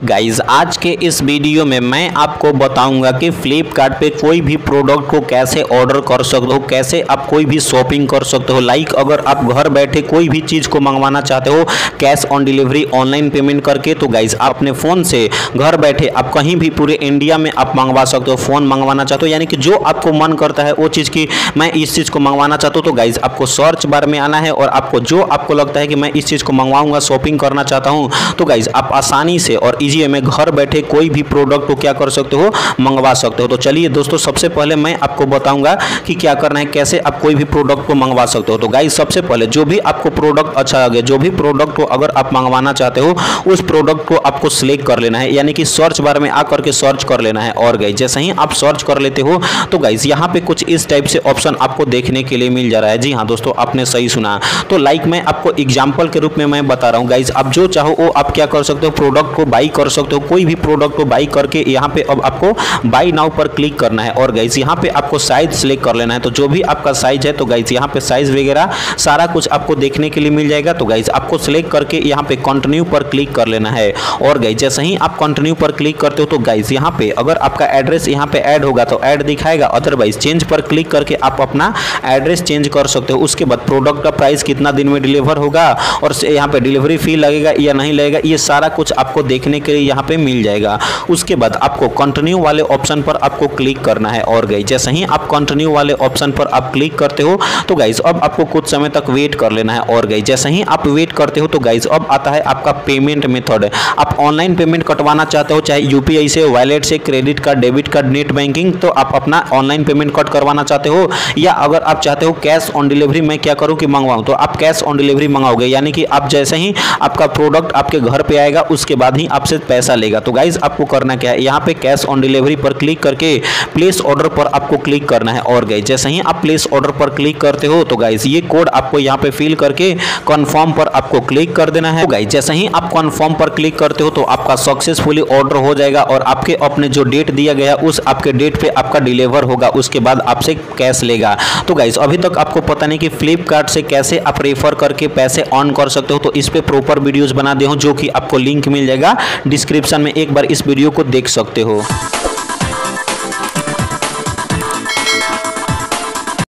Guys आज के इस वीडियो में मैं आपको बताऊँगा कि फ्लिपकार्ट पे कोई भी प्रोडक्ट को कैसे ऑर्डर कर सकते हो, कैसे आप कोई भी शॉपिंग कर सकते हो। लाइक अगर आप घर बैठे कोई भी चीज़ को मंगवाना चाहते हो cash on delivery online payment करके तो गाइज़ आप अपने फ़ोन से घर बैठे आप कहीं भी पूरे इंडिया में आप मंगवा सकते हो फ़ोन मंगवाना चाहते हो। यानी कि जो आपको मन करता है वो चीज़ की मैं इस चीज़ को मंगवाना चाहता हूँ तो गाइज़ आपको सर्च बार में आना है और आपको जो आपको लगता है कि मैं इस चीज़ को मंगवाऊँगा शॉपिंग करना चाहता हूँ तो गाइज़ आप आसानी से और ईजी में घर बैठे कोई भी प्रोडक्ट को क्या कर सकते हो, मंगवा सकते हो। तो चलिए दोस्तों, सबसे पहले मैं आपको बताऊँगा कि क्या करना है, कैसे आप कोई भी प्रोडक्ट को मंगवा सकते हो। तो गाइज़ सबसे पहले जो भी आपको प्रोडक्ट अच्छा लगे, जो भी प्रोडक्ट को अगर आप मंगवाना चाहते हो, उस प्रोडक्ट को आपको सिलेक्ट कर लेना है। यानी कि सर्च बार में आकर के सर्च कर लेना है। और गाइज़ जैसे ही आप सर्च कर लेते हो तो गाइज़ यहाँ पे कुछ इस टाइप से ऑप्शन आपको देखने के लिए मिल जा रहा है। जी हाँ दोस्तों, आपने सही सुना। तो लाइक मैं आपको एग्ज़ाम्पल के रूप में मैं बता रहा हूँ। गाइज़ आप जो चाहो, वो आप क्या कर सकते हो प्रोडक्ट को बाई कर सकते हो। कोई भी प्रोडक्ट को बाई करके यहाँ पे अब आपको बाई नाउ पर क्लिक करना है। और गाइज़ यहाँ पे आपको साइज़ सिलेक्ट कर लेना है। तो जो भी आपका साइज़ है तो गाइज़ यहाँ पे साइज़ वगैरह सारा कुछ आपको देखने के लिए मिल जाएगा। तो गाइज़ आपको सिलेक्ट करके यहाँ पे कंटिन्यू पर क्लिक कर लेना है। और गाइज़ जैसे ही आप कंटिन्यू पर क्लिक करते हो तो गाइज़ यहाँ पे अगर आपका एड्रेस यहाँ पे ऐड होगा तो ऐड दिखाएगा। अदरवाइज़ चेंज पर क्लिक करके आप अपना एड्रेस चेंज कर सकते हो। उसके बाद प्रोडक्ट का प्राइस कितना दिन में डिलीवर होगा, और यहाँ पे डिलीवरी फ़ी लगेगा या नहीं लगेगा, ये सारा कुछ आपको देखने के लिए यहाँ पे मिल जाएगा। उसके बाद आपको कंटिन्यू वाले ऑप्शन पर आपको क्लिक करना है। और गई जैसे ही आप कंटिन्यू वाले ऑप्शन पर आप क्लिक करते हो तो गाइज़ अब आपको कुछ समय तक वेट कर लेना है। और गई जैसे ही आप वेट करते हो तो गाइज़ अब आता है आपका पेमेंट मेथड आप ऑनलाइन पेमेंट कटवाना चाहते हो, चाहे यूपीआई से वॉलेट से credit card debit card net banking तो आप अपना ऑनलाइन पेमेंट कट करवाना चाहते हो। या अगर आप चाहते हो कैश ऑन डिलीवरी मैं क्या करूँ कि मंगवाऊँ? तो आप कैश ऑन डिलीवरी मंगाओगे। यानी कि आप जैसे ही आपका प्रोडक्ट आपके घर पे आएगा, उसके बाद ही आपसे पैसा लेगा। तो गाइज़ आपको करना क्या है? यहाँ पे कैश ऑन डिलीवरी पर क्लिक करके प्लेस ऑर्डर पर आपको क्लिक करना है। और गई जैसे ही आप प्लेस ऑर्डर पर क्लिक करते हो तो गाइज़ ये कोड आपको यहाँ पे फिल करके कन्फर्म पर आपको क्लिक कर देना है। तो गाइज़ जैसे ही आप कन्फर्म पर क्लिक करते हो तो आपका सक्सेसफुली ऑर्डर हो जाएगा और आपके अपने जो डेट दिया गया उस आपके डेट पे आपका डिलीवर होगा। उसके बाद आपसे कैश लेगा। तो गाइज़ अभी तक आपको पता नहीं कि फ्लिपकार्ट से कैसे आप रेफर करके पैसे ऑन कर सकते हो तो इस पर प्रॉपर वीडियोज़ बना दे जो कि आपको लिंक मिल जाएगा। डिस्क्रिप्शन में एक बार इस वीडियो को देख सकते हो।